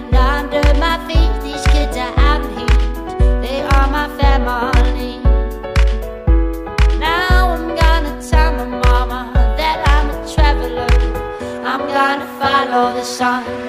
nothing under my feet. These kids are out here, they are my family. Now I'm gonna tell my mama that I'm a traveler. I'm gonna follow the sun.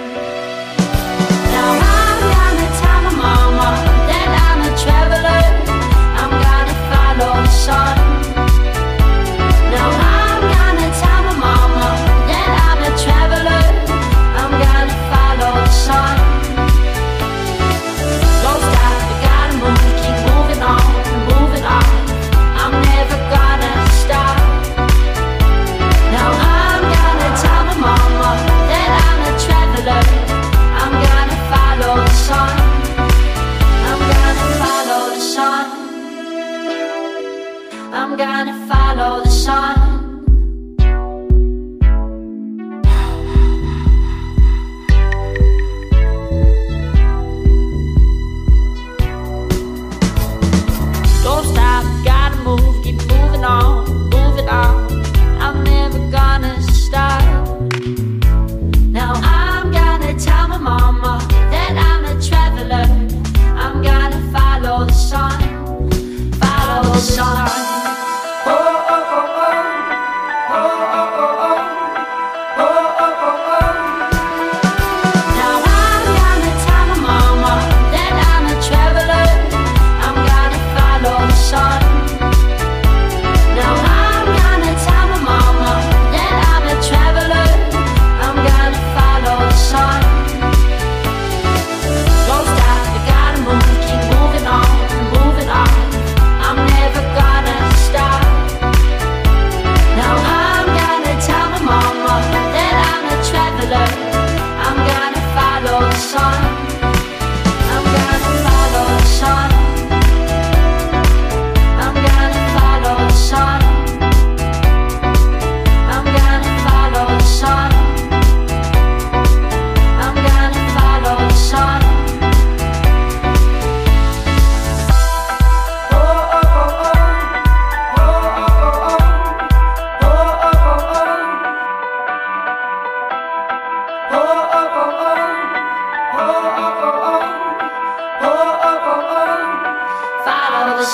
I'm gonna follow the sun.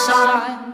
shot